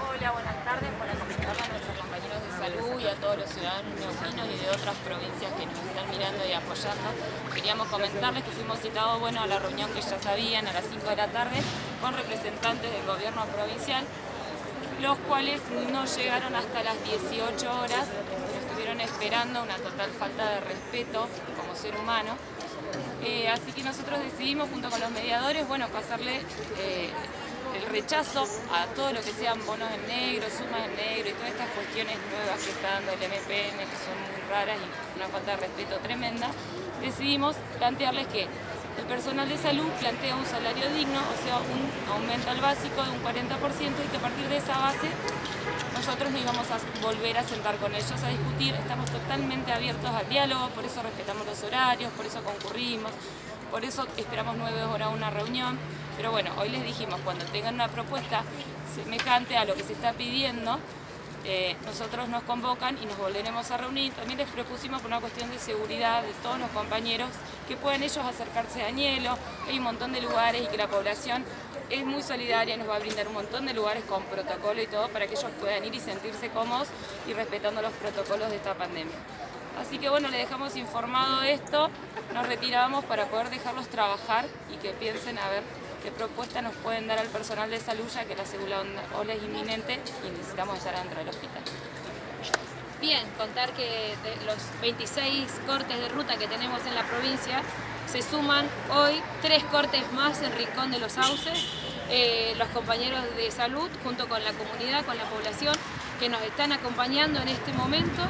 Hola, buenas tardes. Para comentarle a nuestros compañeros de salud y a todos los ciudadanos neuquinos y de otras provincias que nos están mirando y apoyando, queríamos comentarles que fuimos citados bueno, a la reunión que ya sabían a las 5 de la tarde con representantes del gobierno provincial, los cuales no llegaron hasta las 18 horas, estuvieron esperando una total falta de respeto como ser humano. Eh, así que nosotros decidimos, junto con los mediadores, bueno, pasarle... Eh, el rechazo a todo lo que sean bonos en negro, sumas en negro y todas estas cuestiones nuevas que está dando el MPN, que son muy raras y una falta de respeto tremenda, decidimos plantearles que el personal de salud plantea un salario digno, o sea, un aumento al básico de un 40% y que a partir de esa base nosotros nos íbamos a volver a sentar con ellos a discutir. Estamos totalmente abiertos al diálogo, por eso respetamos los horarios, por eso concurrimos, por eso esperamos nueve horas una reunión. Pero bueno, hoy les dijimos, cuando tengan una propuesta semejante a lo que se está pidiendo, eh, nosotros nos convocan y nos volveremos a reunir. También les propusimos por una cuestión de seguridad de todos los compañeros que puedan ellos acercarse a Añelo, hay un montón de lugares y que la población es muy solidaria, nos va a brindar un montón de lugares con protocolo y todo para que ellos puedan ir y sentirse cómodos y respetando los protocolos de esta pandemia. Así que bueno, le dejamos informado esto, nos retiramos para poder dejarlos trabajar y que piensen a ver qué propuesta nos pueden dar al personal de salud ya que la segunda ola es inminente y necesitamos estar dentro del hospital. Bien, contar que de los 26 cortes de ruta que tenemos en la provincia se suman hoy tres cortes más en Rincón de los Sauces, eh, los compañeros de salud junto con la comunidad, con la población que nos están acompañando en este momento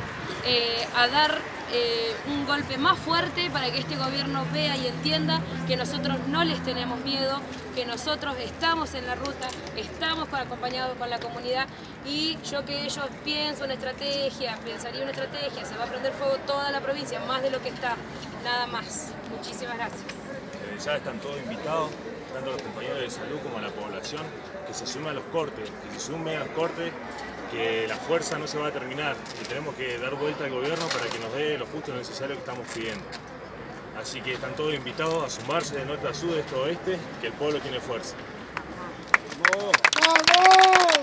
eh, a dar eh, un golpe más fuerte para que este gobierno vea y entienda que nosotros no les tenemos miedo, que nosotros estamos en la ruta, estamos acompañados con la comunidad y yo que ellos pienso una estrategia, pensaría una estrategia, se va a prender fuego toda la provincia, más de lo que está, nada más. Muchísimas gracias. Eh, ya están todos invitados, tanto los compañeros de salud como la población, que se sumen a los cortes, que se sumen a los cortes que la fuerza no se va a terminar y tenemos que dar vuelta al gobierno para que nos dé lo justo y lo necesario que estamos pidiendo. Así que están todos invitados a sumarse de norte a sur, de este a oeste, que el pueblo tiene fuerza. ¡Vamos!